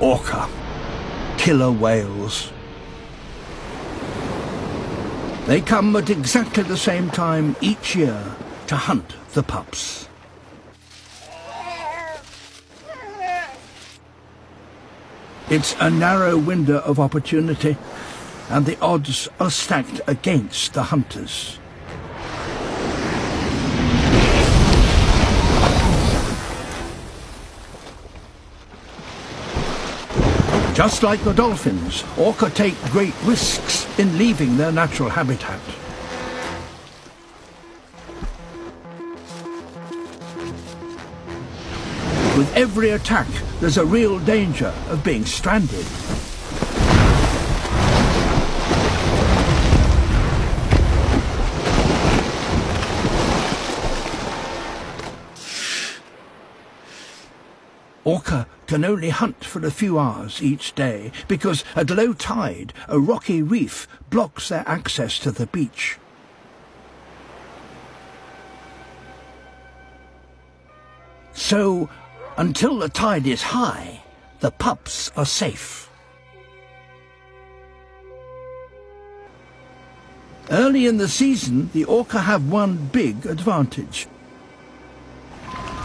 Orca, killer whales. They come at exactly the same time each year to hunt the pups. It's a narrow window of opportunity, and the odds are stacked against the hunters. Just like the dolphins, orca take great risks in leaving their natural habitat. With every attack, there's a real danger of being stranded. Orca can only hunt for a few hours each day because at low tide a rocky reef blocks their access to the beach. So, until the tide is high, the pups are safe. Early in the season, the orca have one big advantage.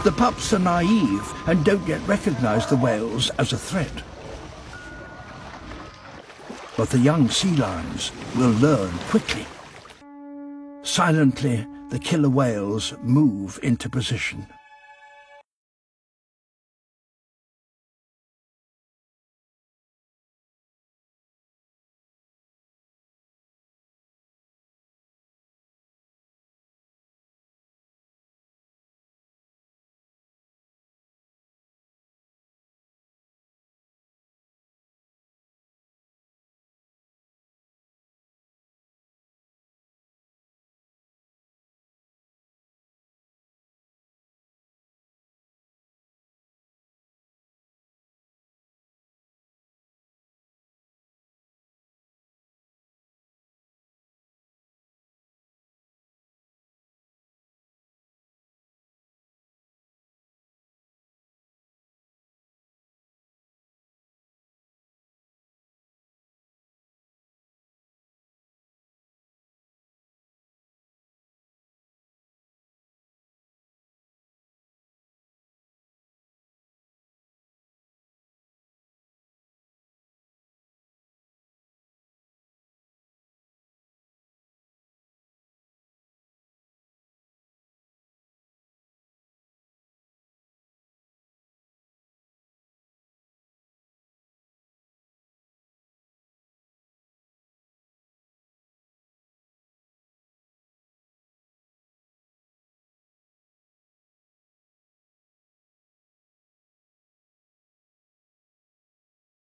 The pups are naive and don't yet recognize the whales as a threat. But the young sea lions will learn quickly. Silently, the killer whales move into position.